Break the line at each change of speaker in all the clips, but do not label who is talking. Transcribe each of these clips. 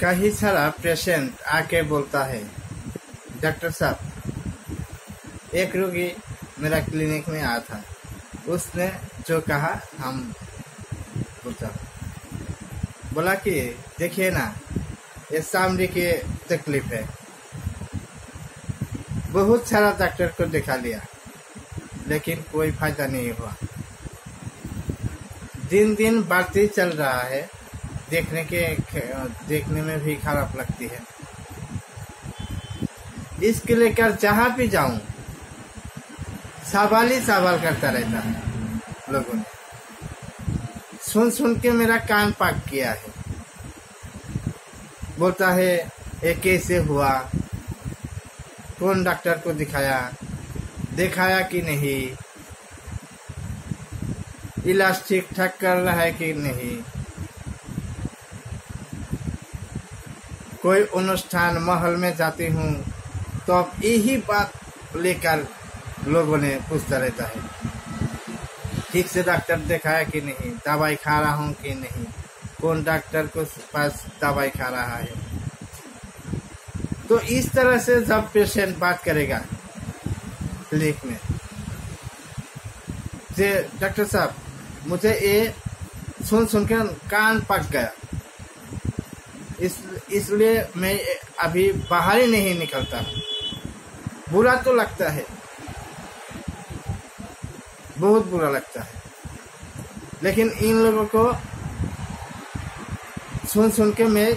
कहीं सारा पेशेंट आके बोलता है, डॉक्टर साहब, एक रोगी मेरा क्लिनिक में आया था। उसने जो कहा, हम पूछा बोला कि, देखिए ना, ये सामने की तकलीफ़ है। बहुत सारा डॉक्टर को दिखा लिया, लेकिन कोई फ़ायदा नहीं हुआ। दिन दिन बढ़ती चल रहा है। देखने के देखने में भी खराब लगती है। इसके लेकर जहाँ भी जाऊँ? सवाल ही सवाल करता रहता है लोगों ने। सुन सुन के मेरा कान पाक किया है। बोलता है, ये कैसे हुआ? कौन डॉक्टर को दिखाया? दिखाया कि नहीं? इलाज ठीक ठाक कर रहा है कि नहीं? कोई अनुष्ठान महल में जाती हूँ तो अब यही बात लेकर लोगों ने पूछता रहता है। ठीक से डॉक्टर दिखाया कि नहीं, दवाई खा रहा हूँ कि नहीं? कौन डॉक्टर को पास दवाई खा रहा है? तो इस तरह से जब पेशेंट बात करेगा क्लिनिक में डॉक्टर साहब, मुझे ये सुन सुन के कान पक गया। इस, इसलिए मैं अभी बाहर ही नहीं निकलता। बुरा तो लगता है। बहुत बुरा लगता है। लेकिन इन लोगों को सुन सुन के मैं,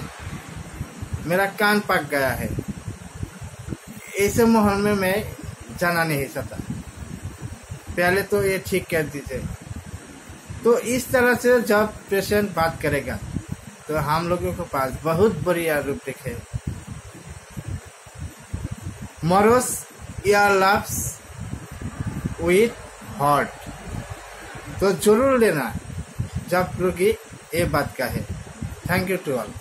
मेरा कान पक गया है। ऐसे माहौल में मैं जाना नहीं सकता पहले तो ये ठीक कर दीजिए तो इस तरह से जब पेशेंट बात करेगा तो हम लोगों के पास बहुत बढ़िया रूप देखे। मरोस या लव्स विथ हॉट तो ज़रूर लेना, जब रोगी ये बात का है थैंक यू टू ऑल